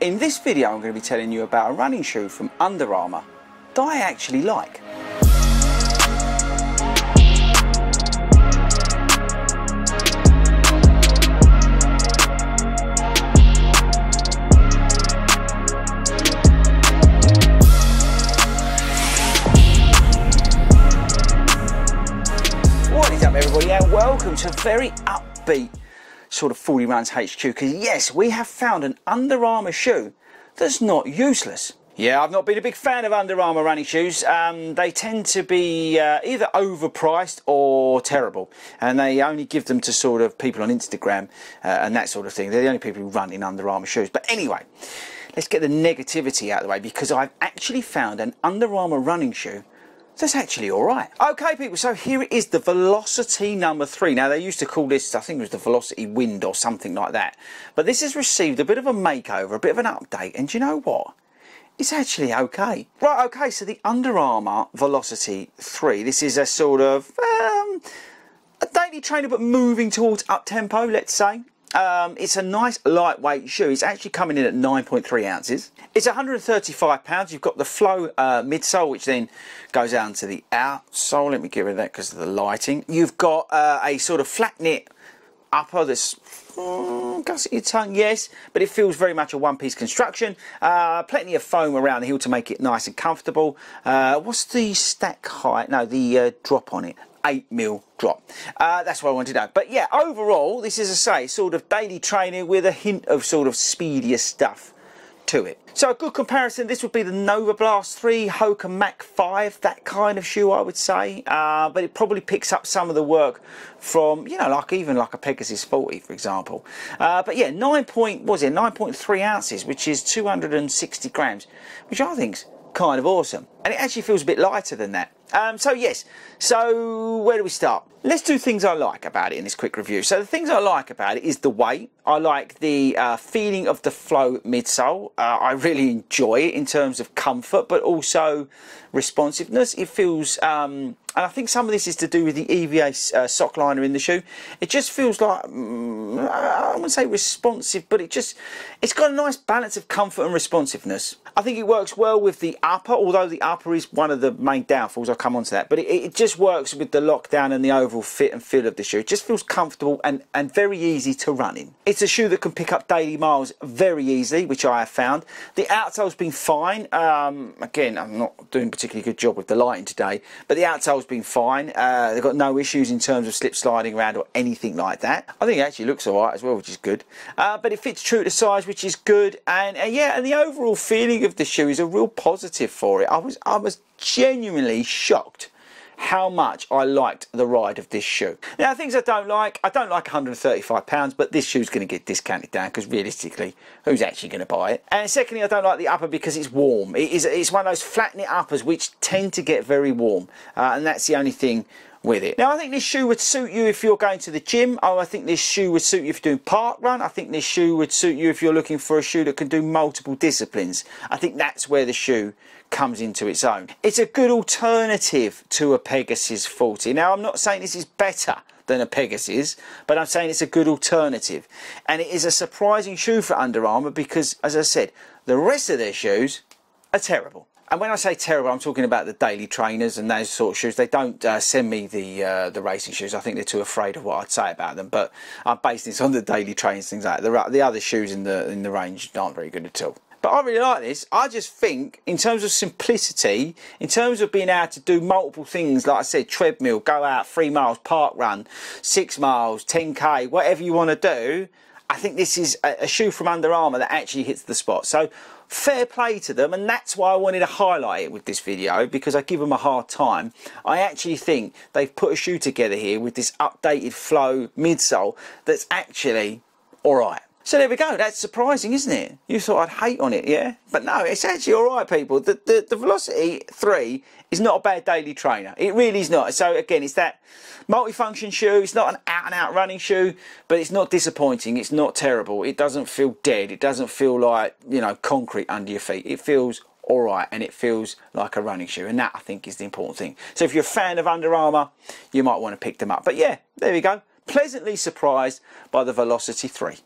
In this video I'm going to be telling you about a running shoe from Under Armour that I actually like. What is up everybody and welcome to a very upbeat sort of Fordy Runs HQ because yes, we have found an Under Armour shoe that's not useless. Yeah, I've not been a big fan of Under Armour running shoes. Um, they tend to be uh, either overpriced or terrible, and they only give them to sort of people on Instagram uh, and that sort of thing. They're the only people who run in Under Armour shoes. But anyway, let's get the negativity out of the way because I've actually found an Under Armour running shoe that's actually all right. Okay, people, so here it is, the Velociti number three. Now, they used to call this, I think it was the Velociti Wind or something like that. But this has received a bit of a makeover, a bit of an update, and you know what? It's actually okay. Right, okay, so the Under Armour Velociti 3, this is a sort of um, a daily trainer, but moving towards up tempo, let's say. Um, it's a nice lightweight shoe. It's actually coming in at 9.3 ounces. It's 135 pounds. You've got the flow uh, midsole, which then goes down to the outsole. Let me get rid of that because of the lighting. You've got uh, a sort of flat knit upper that's mm, gusset your tongue, yes, but it feels very much a one-piece construction. Uh, plenty of foam around the heel to make it nice and comfortable. Uh, what's the stack height? No, the uh, drop on it. 8 mil drop. Uh, that's what I wanted to know. But yeah, overall, this is, a say, sort of daily training with a hint of sort of speedier stuff to it. So a good comparison, this would be the Novablast 3, Hoka Mach 5, that kind of shoe I would say. Uh, but it probably picks up some of the work from, you know, like even like a Pegasus 40, for example. Uh, but yeah, 9 point, was it, 9.3 ounces, which is 260 grams, which I think's kind of awesome. And it actually feels a bit lighter than that. Um, so yes, so where do we start? Let's do things I like about it in this quick review. So the things I like about it is the weight. I like the uh, feeling of the flow midsole. Uh, I really enjoy it in terms of comfort, but also responsiveness. It feels, um, and I think some of this is to do with the EVA uh, sock liner in the shoe. It just feels like, um, I wouldn't say responsive, but it just, it's got a nice balance of comfort and responsiveness. I think it works well with the upper, although the upper is one of the main downfalls. I'll come on to that. But it, it just works with the lockdown and the overall fit and feel of the shoe. It just feels comfortable and, and very easy to run in. It's a shoe that can pick up daily miles very easily, which I have found. The outsole's been fine. Um, again, I'm not doing a particularly good job with the lighting today, but the outsole's been fine. Uh, they've got no issues in terms of slip sliding around or anything like that. I think it actually looks all right as well, which is good. Uh, but it fits true to size, which is good. And uh, yeah, and the overall feeling of the shoe is a real positive for it. I was, I was genuinely shocked how much I liked the ride of this shoe. Now, things I don't like, I don't like £135, but this shoe's going to get discounted down because realistically, who's actually going to buy it? And secondly, I don't like the upper because it's warm. It is, it's one of those flat knit uppers which tend to get very warm, uh, and that's the only thing with it. Now I think this shoe would suit you if you're going to the gym. Oh, I think this shoe would suit you if you're doing park run. I think this shoe would suit you if you're looking for a shoe that can do multiple disciplines. I think that's where the shoe comes into its own. It's a good alternative to a Pegasus 40. Now I'm not saying this is better than a Pegasus, but I'm saying it's a good alternative. And it is a surprising shoe for Under Armour because, as I said, the rest of their shoes are terrible. And when I say terrible, I'm talking about the daily trainers and those sort of shoes. They don't uh, send me the uh, the racing shoes. I think they're too afraid of what I'd say about them. But I'm basing this on the daily trainers, things like that. The, the other shoes in the in the range aren't very good at all. But I really like this. I just think, in terms of simplicity, in terms of being able to do multiple things, like I said, treadmill, go out three miles, park run, six miles, 10k, whatever you want to do, I think this is a, shoe from Under Armour that actually hits the spot. So fair play to them and that's why I wanted to highlight it with this video because I give them a hard time. I actually think they've put a shoe together here with this updated flow midsole that's actually alright. So there we go. That's surprising, isn't it? You thought I'd hate on it, yeah? But no, it's actually all right, people. The, the, the Velociti 3 is not a bad daily trainer. It really is not. So again, it's that multifunction shoe. It's not an out-and-out -out running shoe, but it's not disappointing. It's not terrible. It doesn't feel dead. It doesn't feel like, you know, concrete under your feet. It feels all right and it feels like a running shoe and that I think is the important thing. So if you're a fan of Under Armour, you might want to pick them up. But yeah, there we go. Pleasantly surprised by the Velociti 3.